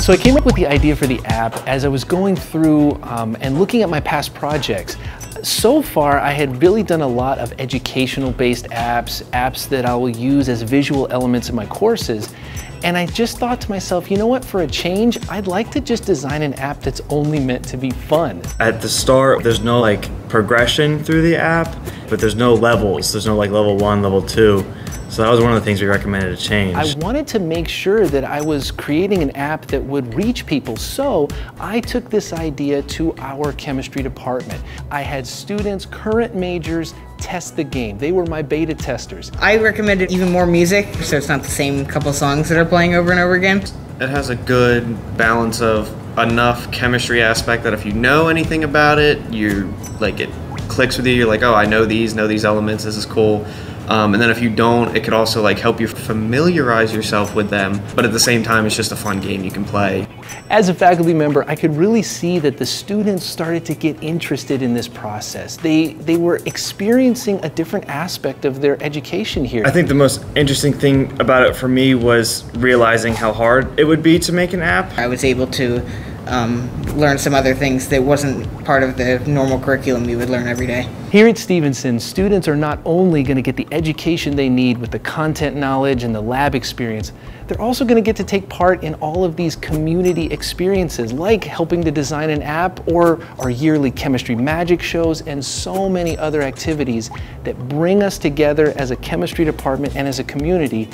So I came up with the idea for the app as I was going through um, and looking at my past projects. So far, I had really done a lot of educational based apps, apps that I will use as visual elements in my courses. And I just thought to myself, you know what, for a change, I'd like to just design an app that's only meant to be fun. At the start, there's no like progression through the app, but there's no levels. There's no like level one, level two. So that was one of the things we recommended to change. I wanted to make sure that I was creating an app that would reach people. So I took this idea to our chemistry department. I had students, current majors, test the game. They were my beta testers. I recommended even more music, so it's not the same couple songs that are playing over and over again. It has a good balance of enough chemistry aspect that if you know anything about it, you like it clicks with you. You're like, oh, I know these, know these elements. This is cool. Um, and then if you don't, it could also like help you familiarize yourself with them. But at the same time, it's just a fun game you can play. As a faculty member, I could really see that the students started to get interested in this process. They, they were experiencing a different aspect of their education here. I think the most interesting thing about it for me was realizing how hard it would be to make an app. I was able to um, learn some other things that wasn't part of the normal curriculum you would learn every day. Here at Stevenson, students are not only going to get the education they need with the content knowledge and the lab experience, they're also going to get to take part in all of these community experiences like helping to design an app or our yearly chemistry magic shows and so many other activities that bring us together as a chemistry department and as a community